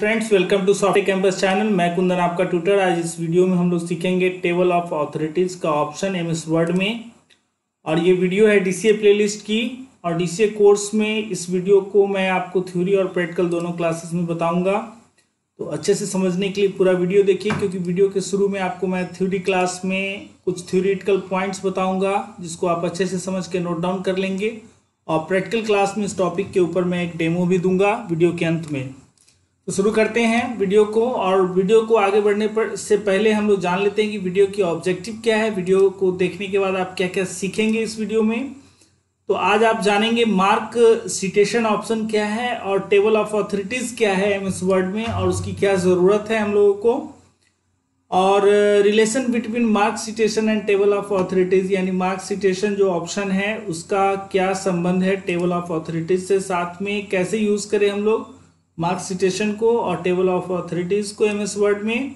Friends welcome to software campus channel मैं कुंदन, आपका tutor आज इस वीडियो में हम लोग सीखेंगे टेबल ऑफ़ ऑथोरिटीज का ऑप्शन एम एस वर्ड में। और ये वीडियो है डीसीए प्लेलिस्ट की। और डीसीए कोर्स में इस वीडियो को मैं आपको थ्योरी और प्रैक्टिकल दोनों क्लासेस में बताऊँगा। तो अच्छे से समझने के लिए पूरा वीडियो देखिए, क्योंकि वीडियो के शुरू में आपको मैं थ्योरी क्लास में कुछ थ्योरिटिकल पॉइंट्स बताऊँगा, जिसको आप अच्छे से समझ के नोट डाउन कर लेंगे। और प्रैक्टिकल क्लास में इस टॉपिक के ऊपर मैं एक डेमो भी दूँगा वीडियो के अंत में। तो शुरू करते हैं वीडियो को और वीडियो को आगे बढ़ने पर से पहले हम लोग जान लेते हैं कि वीडियो की ऑब्जेक्टिव क्या है। वीडियो को देखने के बाद आप क्या क्या सीखेंगे इस वीडियो में। तो आज आप जानेंगे मार्क सिटेशन ऑप्शन क्या है और टेबल ऑफ़ ऑथोरिटीज क्या है एम एस वर्ड में और उसकी क्या ज़रूरत है हम लोगों को। और relation between mark citation and table of authorities यानी मार्क सिटेशन जो ऑप्शन है, उसका क्या संबंध है टेबल ऑफ़ ऑथोरिटीज से साथ में, कैसे यूज़ करें हम लोग। मार्क्स सिटेशन को और टेबल ऑफ़ ऑथोरिटीज़ को एम एस वर्ड में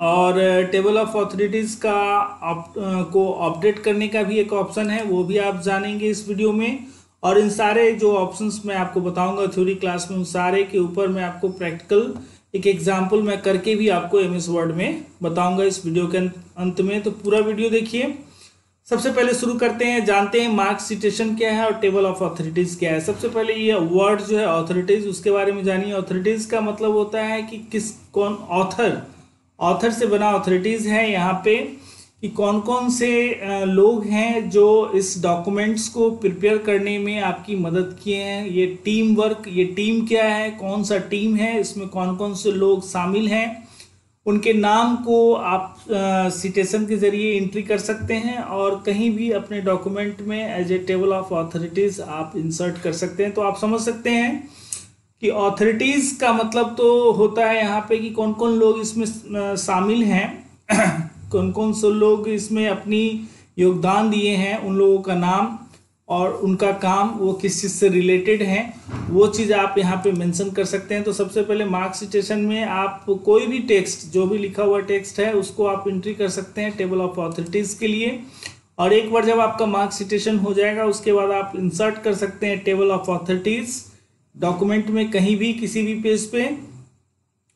और टेबल ऑफ़ ऑथोरिटीज़ का आप, को अपडेट करने का भी एक ऑप्शन है वो भी आप जानेंगे इस वीडियो में। और इन सारे जो ऑप्शंस मैं आपको बताऊँगा थ्योरी क्लास में उन सारे के ऊपर मैं आपको प्रैक्टिकल एक एग्ज़ाम्पल मैं करके भी आपको एम एस वर्ड में बताऊँगा इस वीडियो के अंत में। तो पूरा वीडियो देखिए। सबसे पहले शुरू करते हैं, जानते हैं मार्क्स सिटेशन क्या है और टेबल ऑफ़ ऑथोरिटीज क्या है। सबसे पहले ये वर्ड जो है ऑथोरिटीज उसके बारे में जानिए। ऑथोरिटीज का मतलब होता है कि किस, कौन ऑथर ऑथर से बना ऑथोरिटीज है यहाँ पे कि कौन कौन से लोग हैं जो इस डॉक्यूमेंट्स को प्रिपेयर करने में आपकी मदद किए हैं। ये टीम वर्क ये टीम क्या है, कौन सा टीम है, इसमें कौन कौन से लोग शामिल हैं। उनके नाम को आप सिटेशन के ज़रिए एंट्री कर सकते हैं और कहीं भी अपने डॉक्यूमेंट में as a table of authorities आप इंसर्ट कर सकते हैं। तो आप समझ सकते हैं कि ऑथोरिटीज़ का मतलब तो होता है यहाँ पे कि कौन कौन लोग इसमें शामिल हैं। कौन कौन से लोग इसमें अपनी योगदान दिए हैं उन लोगों का नाम। और उनका काम वो किस चीज़ से रिलेटेड है, वो चीज़ आप यहाँ पे मेंशन कर सकते हैं। तो सबसे पहले मार्क सिटेशन में आप कोई भी टेक्स्ट जो भी लिखा हुआ टेक्स्ट है, उसको आप एंट्री कर सकते हैं टेबल ऑफ़ ऑथोरिटीज़ के लिए। और एक बार जब आपका मार्क सिटेशन हो जाएगा, उसके बाद आप इंसर्ट कर सकते हैं टेबल ऑफ़ ऑथोरिटीज़ डॉक्यूमेंट में कहीं भी, किसी भी पेज पे।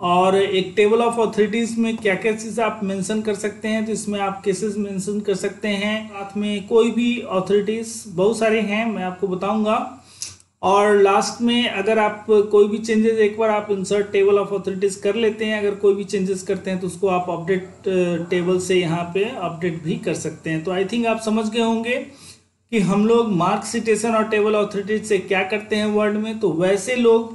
और एक टेबल ऑफ़ ऑथोरिटीज में क्या क्या चीज़ आप मेंशन कर सकते हैं तो इसमें आप केसेस मेंशन कर सकते हैं। साथ में कोई भी ऑथोरिटीज बहुत सारे हैं, मैं आपको बताऊँगा। और लास्ट में अगर आप कोई भी चेंजेस एक बार आप इंसर्ट टेबल ऑफ़ ऑथोरिटीज कर लेते हैं, अगर कोई भी चेंजेस करते हैं तो उसको आप अपडेट टेबल से यहाँ पे अपडेट भी कर सकते हैं। तो आई थिंक आप समझ गए होंगे कि हम लोग मार्क सिटेशन और टेबल ऑथोरिटीज से क्या करते हैं वर्ल्ड में। तो वैसे लोग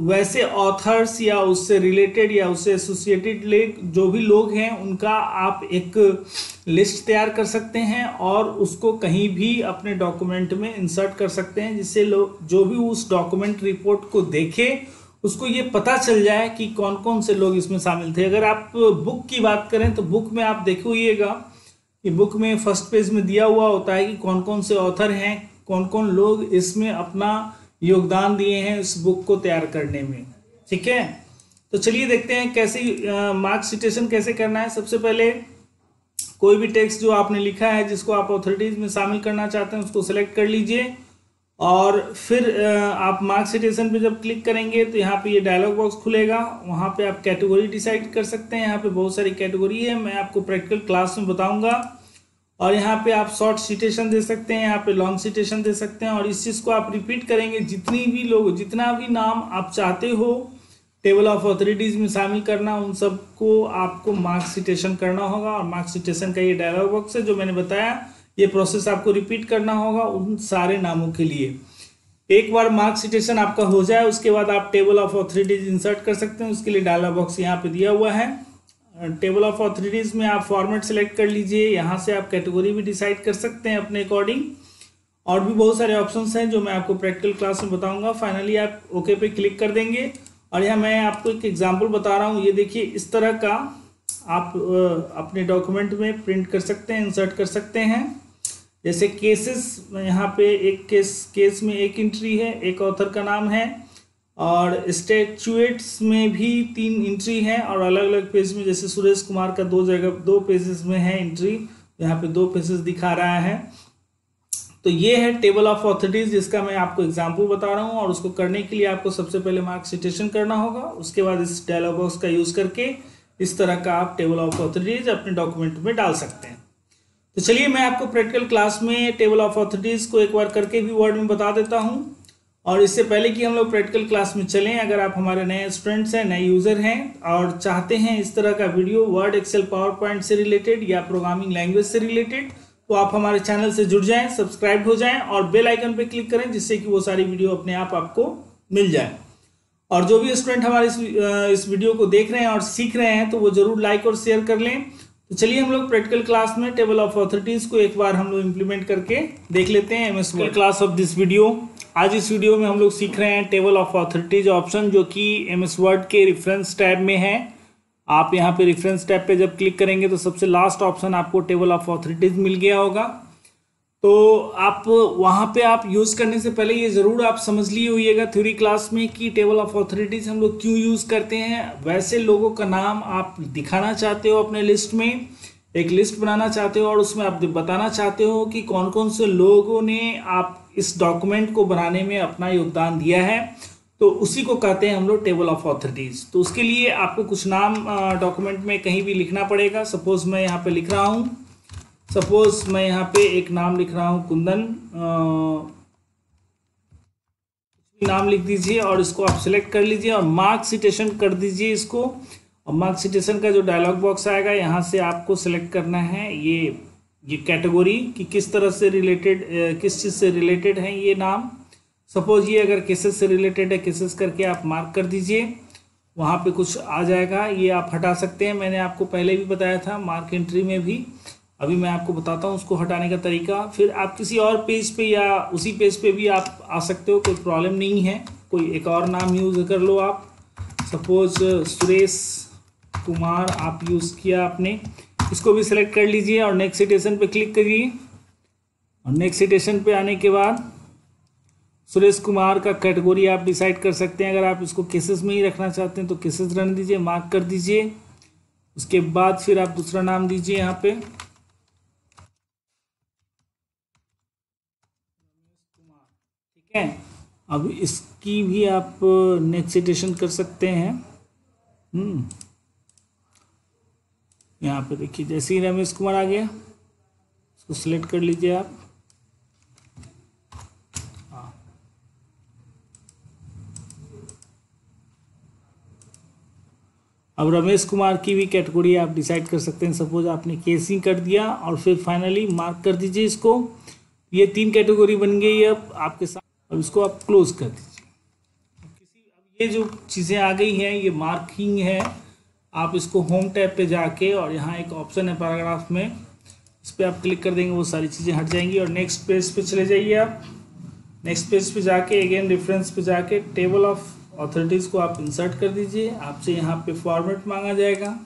वैसे ऑथर्स या उससे रिलेटेड या उससे एसोसिएटेड जो भी लोग हैं, उनका आप एक लिस्ट तैयार कर सकते हैं और उसको कहीं भी अपने डॉक्यूमेंट में इंसर्ट कर सकते हैं, जिससे लोग जो भी उस डॉक्यूमेंट रिपोर्ट को देखे, उसको ये पता चल जाए कि कौन कौन से लोग इसमें शामिल थे। अगर आप बुक की बात करें तो बुक में आप देखिएगा कि बुक में फ़र्स्ट पेज में दिया हुआ होता है कि कौन कौन से ऑथर हैं कौन कौन लोग इसमें अपना योगदान दिए हैं इस बुक को तैयार करने में। ठीक है? तो चलिए देखते हैं कैसे मार्क सिटेशन कैसे करना है। सबसे पहले कोई भी टेक्स्ट जो आपने लिखा है, जिसको आप ऑथोरिटीज में शामिल करना चाहते हैं, उसको सेलेक्ट कर लीजिए। और फिर आप मार्क सिटेशन पे जब क्लिक करेंगे तो यहाँ पे ये डायलॉग बॉक्स खुलेगा। वहाँ पे आप कैटेगरी डिसाइड कर सकते हैं। यहाँ पे बहुत सारी कैटेगरी है। मैं आपको प्रैक्टिकल क्लास में बताऊँगा। और यहाँ पे आप शॉर्ट सिटेशन दे सकते हैं, यहाँ पे लॉन्ग सिटेशन दे सकते हैं और इस चीज़ को आप रिपीट करेंगे। जितनी भी लोग, जितना भी नाम आप चाहते हो टेबल ऑफ़ अथॉरिटीज़ में शामिल करना, उन सबको आपको मार्क सिटेशन करना होगा और मार्क सिटेशन का ये डायलॉग बॉक्स है जो मैंने बताया, ये प्रोसेस आपको रिपीट करना होगा उन सारे नामों के लिए। एक बार मार्क सिटेशन आपका हो जाए, उसके बाद आप टेबल ऑफ़ अथॉरिटीज इंसर्ट कर सकते हैं, उसके लिए डायलॉग बॉक्स यहाँ पे दिया हुआ है। टेबल ऑफ़ ऑथोरिटीज़ में आप फॉर्मेट सेलेक्ट कर लीजिए। यहाँ से आप कैटेगरी भी डिसाइड कर सकते हैं अपने अकॉर्डिंग और भी बहुत सारे ऑप्शंस हैं जो मैं आपको प्रैक्टिकल क्लास में बताऊँगा। फाइनली आप ओके पे क्लिक कर देंगे। और यहाँ मैं आपको एक एग्जांपल बता रहा हूँ। ये देखिए, इस तरह का आप अपने डॉक्यूमेंट में प्रिंट कर सकते हैं इंसर्ट कर सकते हैं। जैसे केसेस यहाँ पे एक केस केस में एक इंट्री है, एक ऑथर का नाम है। और स्टेचुएट्स में भी तीन इंट्री हैं और अलग अलग पेज में, जैसे सुरेश कुमार का दो जगह, दो पेजेस में है एंट्री यहाँ पे दो पेजेस दिखा रहा है। तो ये है टेबल ऑफ़ ऑथोरिटीज जिसका मैं आपको एग्ज़ाम्पल बता रहा हूँ और उसको करने के लिए आपको सबसे पहले मार्क सिटेशन करना होगा। उसके बाद इस डायलॉग बॉक्स का यूज़ करके इस तरह का आप टेबल ऑफ़ ऑथोरिटीज अपने डॉक्यूमेंट में डाल सकते हैं। तो चलिए मैं आपको प्रैक्टिकल क्लास में टेबल ऑफ़ ऑथोरिटीज को एक बार करके भी वर्ड में बता देता हूँ। और इससे पहले कि हम लोग प्रैक्टिकल क्लास में चलें अगर आप हमारे नए स्टूडेंट्स हैं नए यूज़र हैं और चाहते हैं इस तरह का video word excel power point से रिलेटेड या प्रोग्रामिंग लैंग्वेज से रिलेटेड तो आप हमारे चैनल से जुड़ जाएँ सब्सक्राइब हो जाएँ और बेल आइकन पर क्लिक करें जिससे कि वो सारी वीडियो अपने आप आपको मिल जाए। और जो भी स्टूडेंट हमारे इस, इस वीडियो को देख रहे हैं और सीख रहे हैं तो वो ज़रूर लाइक और शेयर कर लें। तो चलिए हम लोग प्रैक्टिकल क्लास में टेबल ऑफ़ अथॉरिटीज को एक बार हम लोग इम्प्लीमेंट करके देख लेते हैं MS class of this video आज इस वीडियो में हम लोग सीख रहे हैं टेबल ऑफ़ अथॉरिटीज ऑप्शन जो कि एमएस वर्ड के रेफरेंस टैब में है। आप यहाँ पे रेफरेंस टैब पे जब क्लिक करेंगे तो सबसे लास्ट ऑप्शन आपको टेबल ऑफ़ अथॉरिटीज मिल गया होगा। तो आप वहाँ पे आप यूज़ करने से पहले ये ज़रूर आप समझ लिए हुईगा थ्योरी क्लास में कि टेबल ऑफ़ ऑथोरिटीज हम लोग क्यों यूज़ करते हैं। वैसे लोगों का नाम आप दिखाना चाहते हो अपने लिस्ट में, एक लिस्ट बनाना चाहते हो और उसमें आप बताना चाहते हो कि कौन कौन से लोगों ने आप इस डॉक्यूमेंट को बनाने में अपना योगदान दिया है। तो उसी को कहते हैं हम लोग टेबल ऑफ़ ऑथोरिटीज तो उसके लिए आपको कुछ नाम डॉक्यूमेंट में कहीं भी लिखना पड़ेगा। सपोज़ मैं यहाँ पर लिख रहा हूँ। सपोज़ मैं यहाँ पे एक नाम लिख रहा हूँ, कुंदन। नाम लिख दीजिए और इसको आप सिलेक्ट कर लीजिए और मार्क सिटेशन कर दीजिए इसको। और मार्क सिटेशन का जो डायलॉग बॉक्स आएगा, यहाँ से आपको सिलेक्ट करना है ये ये कैटेगोरी कि किस तरह से रिलेटेड किस चीज़ से रिलेटेड है ये नाम। सपोज़ ये अगर केसेस से रिलेटेड है केसेस करके आप मार्क कर दीजिए। वहाँ पे कुछ आ जाएगा, ये आप हटा सकते हैं। मैंने आपको पहले भी बताया था मार्क एंट्री में भी। अभी मैं आपको बताता हूँ उसको हटाने का तरीका। फिर आप किसी और पेज पे या उसी पेज पे भी आप आ सकते हो, कोई प्रॉब्लम नहीं है। कोई एक और नाम यूज़ कर लो आप। सपोज़ सुरेश कुमार, आप यूज़ किया आपने। इसको भी सिलेक्ट कर लीजिए और नेक्स्ट सिटेशन पे क्लिक करिए। और नेक्स्ट सिटेशन पे आने के बाद सुरेश कुमार का कैटेगोरी आप डिसाइड कर सकते हैं। अगर आप इसको केसेस में ही रखना चाहते हैं तो केसेस रन दीजिए मार्क कर दीजिए। उसके बाद फिर आप दूसरा नाम दीजिए यहाँ पे। ठीक है। अब इसकी भी आप नेक्स्ट सिटेशन कर सकते हैं। हम्म। यहाँ पे देखिए, जैसे ही रमेश कुमार आ गया इसको सिलेक्ट कर लीजिए आप। अब रमेश कुमार की भी कैटेगरी आप डिसाइड कर सकते हैं। सपोज़ आपने केसिंग कर दिया और फिर फाइनली मार्क कर दीजिए इसको। ये तीन कैटेगरी बन गई अब आपके साथ अब इसको आप क्लोज कर दीजिए। किसी अब ये जो चीज़ें आ गई हैं, ये मार्किंग है। आप इसको होम टैब पे जाके और यहाँ एक ऑप्शन है पैराग्राफ में, इस पर आप क्लिक कर देंगे, वो सारी चीज़ें हट जाएँगी। और नेक्स्ट पेज पे चले जाइए आप। नेक्स्ट पेज पे जाके अगेन रेफरेंस पे जाके टेबल ऑफ़ ऑथोरिटीज़ को आप इंसर्ट कर दीजिए। आपसे यहाँ पे फॉर्मेट मांगा जाएगा।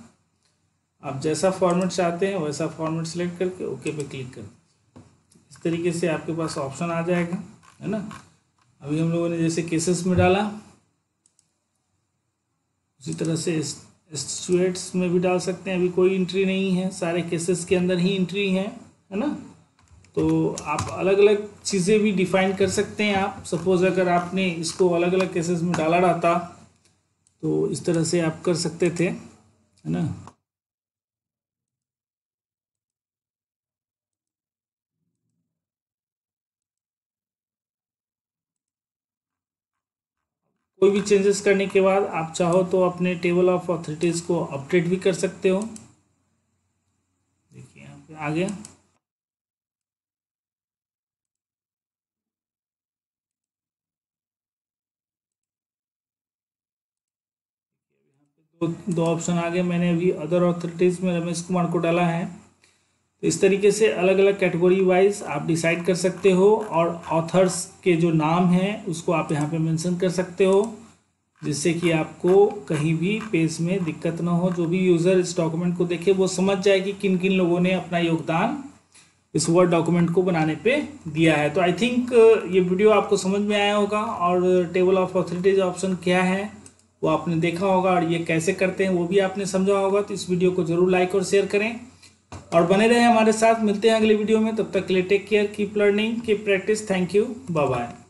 आप जैसा फॉर्मेट चाहते हैं, वैसा फॉर्मेट सेलेक्ट करके ओके पे क्लिक कर इस तरीके से आपके पास ऑप्शन आ जाएगा, है ना? अभी हम लोगों ने जैसे केसेस में डाला, उसी तरह से स्टूडेंट्स में भी डाल सकते हैं। अभी कोई इंट्री नहीं है, सारे केसेस के अंदर ही इंट्री है है ना? तो आप अलग अलग चीज़ें भी डिफाइन कर सकते हैं आप। सपोज़ अगर आपने इसको अलग अलग केसेस में डाला रहता तो इस तरह से आप कर सकते थे, है ना? कोई भी चेंजेस करने के बाद आप चाहो तो अपने टेबल ऑफ़ ऑथोरिटीज़ को अपडेट भी कर सकते हो। देखिए यहाँ पे आ गया। दो ऑप्शन आ गए। मैंने अभी अदर ऑथोरिटीज़ में रमेश कुमार को डाला है। इस तरीके से अलग अलग कैटेगरी वाइज आप डिसाइड कर सकते हो और ऑथर्स के जो नाम हैं, उसको आप यहाँ पे मेंशन कर सकते हो, जिससे कि आपको कहीं भी पेज में दिक्कत ना हो। जो भी यूज़र इस डॉक्यूमेंट को देखे, वो समझ जाए कि किन किन लोगों ने अपना योगदान इस वर्ड डॉक्यूमेंट को बनाने पे दिया है। तो आई थिंक ये वीडियो आपको समझ में आया होगा और टेबल ऑफ़ ऑथोरिटीज ऑप्शन क्या है, वो आपने देखा होगा और ये कैसे करते हैं, वो भी आपने समझा होगा। तो इस वीडियो को ज़रूर लाइक और शेयर करें। और बने रहे हमारे साथ, मिलते हैं अगले वीडियो में, तब तक के लिए take care keep learning keep practice thank you bye bye